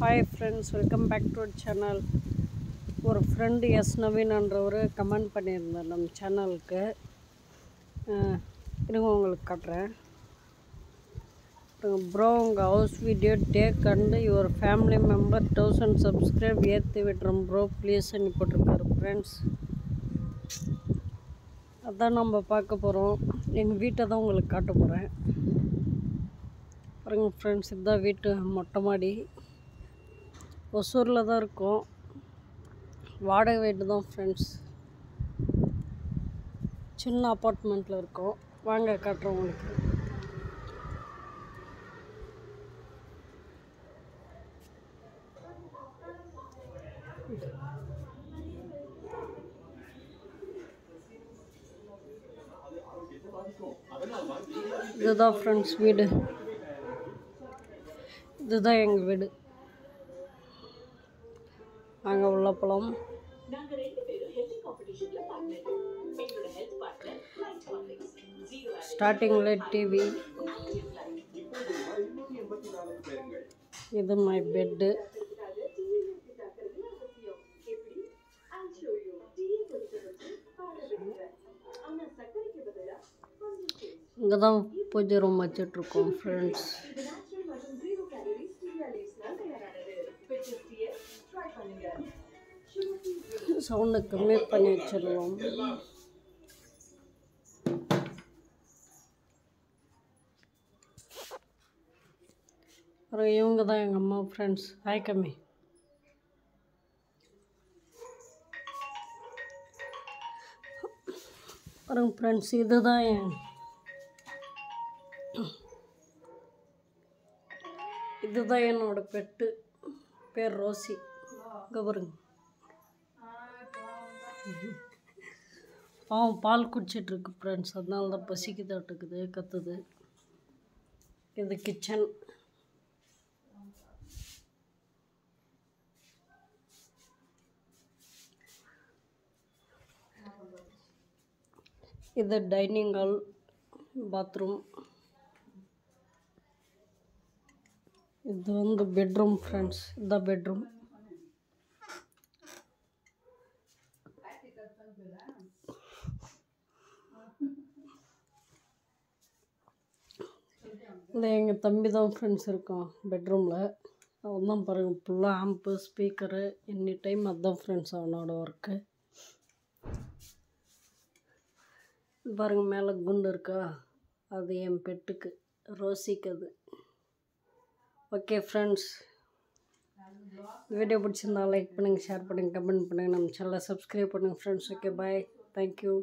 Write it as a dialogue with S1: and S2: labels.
S1: Hi friends welcome back to channel ஒரு friend S நவீனன்றவர் comment பண்ணியிருந்தார் நம்ம சேனலுக்கு இருங்க உங்களுக்கு காட்டுறேன். ப்ரோ உங்கள் house video take and your family member thousand subscribe ஏற்றி விட்டுறோம் ப்ரோ ப்ளீஸ் போட்டிருக்காரு ஃப்ரெண்ட்ஸ் அதான் நம்ம பார்க்க போகிறோம் எங்கள் வீட்டை தான் உங்களுக்கு காட்ட போகிறேன் பாருங்கள் ஃப்ரெண்ட்ஸ் இதுதான் வீட்டு மொட்டை மாடி. ஒசூரில் தான் இருக்கோம். வாடகை வீட்டு தான் ஃப்ரெண்ட்ஸ் சின்ன அப்பார்ட்மெண்ட்டில் இருக்கோம். வாங்க காட்டுறோம் உங்களுக்கு. இதுதான் ஃப்ரெண்ட்ஸ் வீடு. இதுதான் எங்கள் வீடு.
S2: ஃபிளைட் காம்ப்ளெக்ஸ் ஜீரோ
S1: ஸ்டார்டிங்கில் டிவி இது மை பெட்டு. இங்கே தான் பூஜை ரூம் வச்சிட்ருக்கோம் ஃப்ரெண்ட்ஸ் சவுண்டை கம்மி பண்ணி வச்சிடலாம் அப்புறம் இவங்க தான் எங்கள் அம்மா ஃப்ரெண்ட்ஸ் ஹாய் கம்மி. பாருங்க ஃப்ரெண்ட்ஸ் இதுதான் என் இதுதான் என்னோடய பெட்டு. பேர் ரோசி. இங்கே பாருங்க. பாவம் பால் குடிச்சிட்ருக்கு ஃப்ரெண்ட்ஸ் அதனால தான் பசிக்குதாட்டுக்குது கத்துது. இது கிச்சன் இது டைனிங் ஹால் பாத்ரூம் இது வந்து பெட்ரூம் ஃப்ரெண்ட்ஸ் இதுதான் பெட்ரூம் இல்லை எங்கள் தம்பி தான் ஃப்ரெண்ட்ஸ் இருக்கான் பெட்ரூமில் அவன் தான் பாருங்கள் ஃபுல்லாக ஆம்பு ஸ்பீக்கரு எனி டைம் அதுதான் ஃப்ரெண்ட்ஸ் அவனோட ஒர்க்கு பாருங்கள் மேலே குண்டு இருக்கா? அது என் பெட்டுக்கு ரோசிக்கு அது. ஓகே ஃப்ரெண்ட்ஸ் வீடியோ பிடிச்சிருந்தா லைக் பண்ணுங்கள் ஷேர் பண்ணுங்கள் கமெண்ட் பண்ணுங்கள் நம்ம சேனலை சப்ஸ்கிரைப் பண்ணுங்கள் ஃப்ரெண்ட்ஸ் ஓகே பாய் தேங்க்யூ